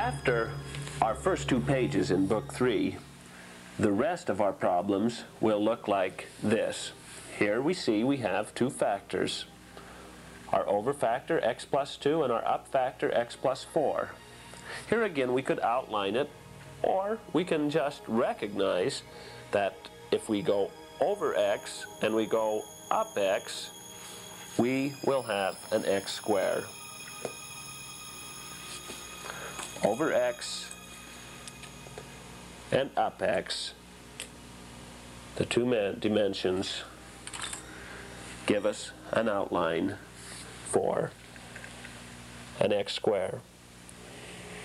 After our first two pages in Book 3, the rest of our problems will look like this. Here we see we have two factors, our over factor x plus 2 and our up factor x plus 4. Here again we could outline it or we can just recognize that if we go over x and we go up x, we will have an x squared. Over x and up x, the two dimensions give us an outline for an x square.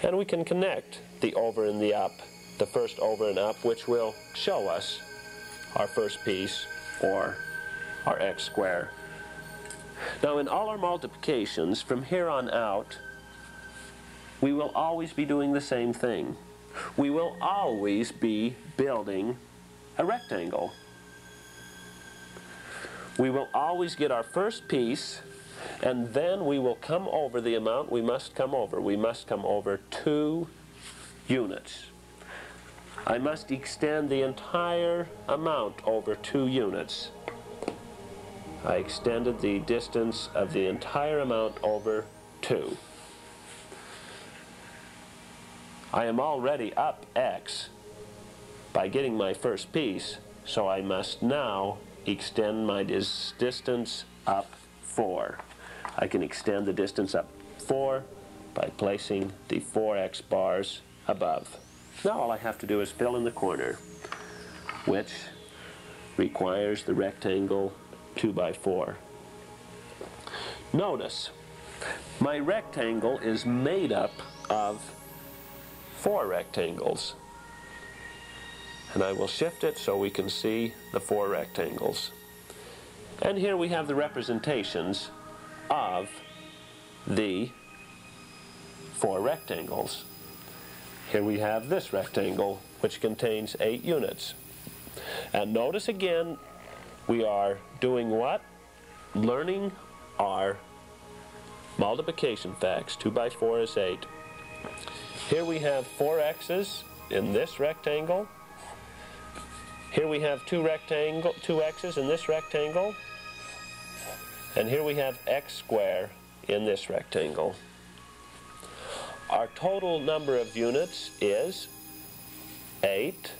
And we can connect the over and the up, the first over and up, which will show us our first piece, or our x square. Now in all our multiplications, from here on out, we will always be doing the same thing. We will always be building a rectangle. We will always get our first piece, and then we will come over the amount we must come over. We must come over two units. I must extend the entire amount over two units. I extended the distance of the entire amount over 2. I am already up x by getting my first piece, so I must now extend my dis distance up 4. I can extend the distance up 4 by placing the 4x bars above. Now all I have to do is fill in the corner, which requires the rectangle 2 by 4. Notice, my rectangle is made up of four rectangles. And I will shift it so we can see the four rectangles. And here we have the representations of the four rectangles. Here we have this rectangle, which contains eight units. And notice again, we are doing what? Learning our multiplication facts. 2 by 4 is 8. Here we have four x's in this rectangle. Here we have two rectangle, two x's in this rectangle. And here we have x squared in this rectangle. Our total number of units is 8.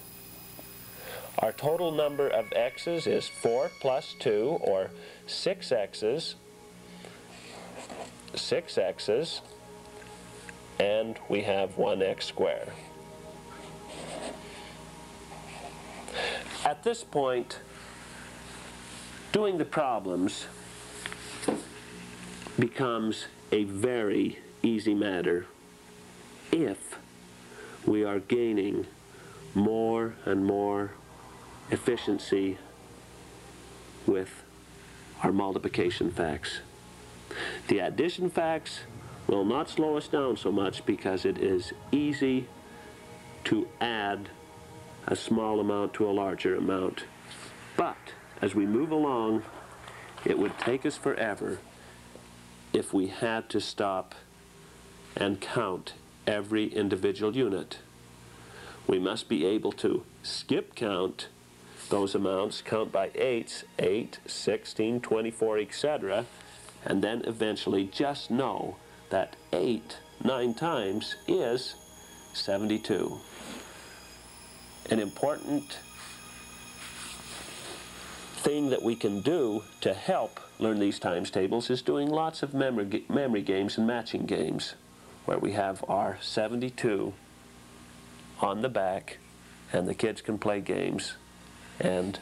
Our total number of x's is 4 plus 2, or 6 x's, 6 x's, and we have 1x squared. At this point, doing the problems becomes a very easy matter if we are gaining more and more efficiency with our multiplication facts. The addition facts will not slow us down so much because it is easy to add a small amount to a larger amount. But as we move along, it would take us forever if we had to stop and count every individual unit. We must be able to skip count those amounts, count by eights, 8, 16, 24, etc., and then eventually just know that 8 nine times is 72. An important thing that we can do to help learn these times tables is doing lots of memory, memory games and matching games where we have our 72 on the back and the kids can play games and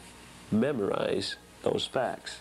memorize those facts.